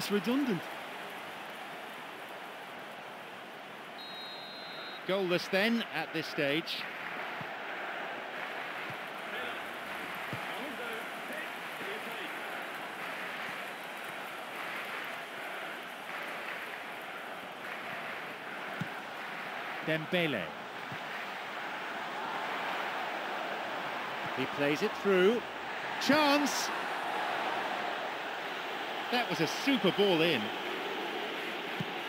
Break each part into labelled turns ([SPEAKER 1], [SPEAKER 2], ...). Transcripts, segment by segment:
[SPEAKER 1] less redundant.
[SPEAKER 2] Goalless then at this stage. Dembele. He plays it through. Chance! That was a super ball in.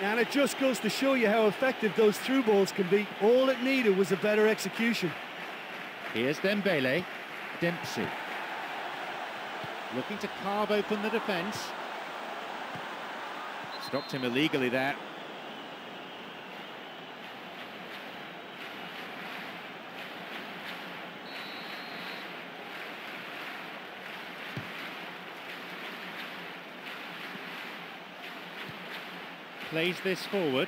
[SPEAKER 1] And it just goes to show you how effective those through balls can be. All it needed was a better execution.
[SPEAKER 2] Here's Dembele. Dempsey. Looking to carve open the defence. Stopped him illegally there. Plays this forward.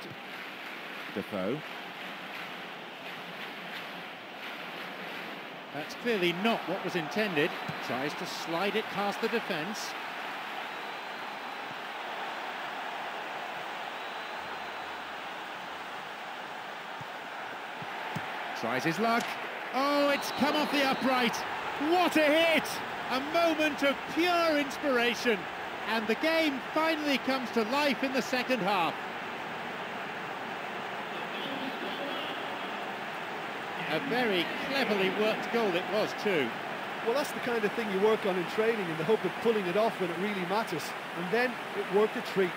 [SPEAKER 2] Defoe. That's clearly not what was intended. Tries to slide it past the defence. Tries his luck. Oh, it's come off the upright. What a hit! A moment of pure inspiration. And the game finally comes to life in the second half. A very cleverly worked goal it was too.
[SPEAKER 1] Well, that's the kind of thing you work on in training in the hope of pulling it off when it really matters. And then it worked a treat.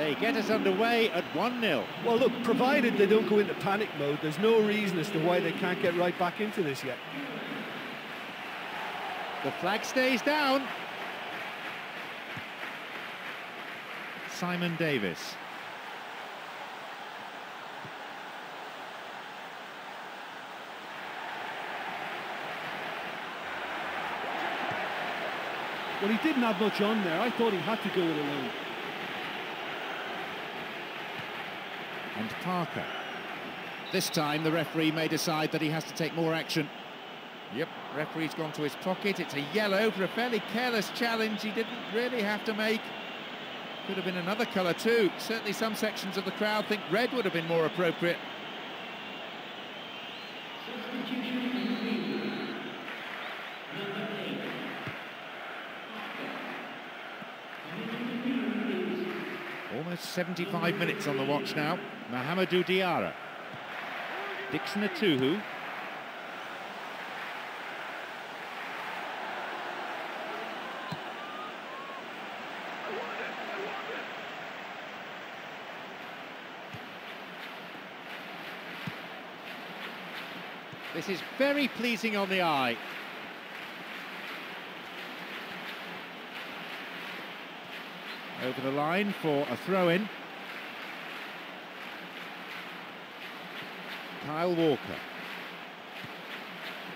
[SPEAKER 2] They get us underway at 1-0.
[SPEAKER 1] Well, look, provided they don't go into panic mode, there's no reason as to why they can't get right back into this yet.
[SPEAKER 2] The flag stays down. Simon Davies.
[SPEAKER 1] Well, he didn't have much on there. I thought he had to go it alone.
[SPEAKER 2] And Parker. This time the referee may decide that he has to take more action. Yep, referee's gone to his pocket. It's a yellow for a fairly careless challenge he didn't really have to make. Could have been another colour too. Certainly some sections of the crowd think red would have been more appropriate. 75 minutes on the watch now. Mahamadou Diarra. Dixon Etuhu. This is very pleasing on the eye. Over the line for a throw-in. Kyle Walker.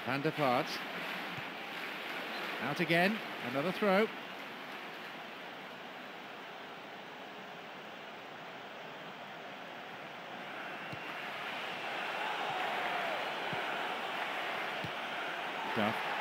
[SPEAKER 2] Van der Vaart. Out again, another throw. Duff.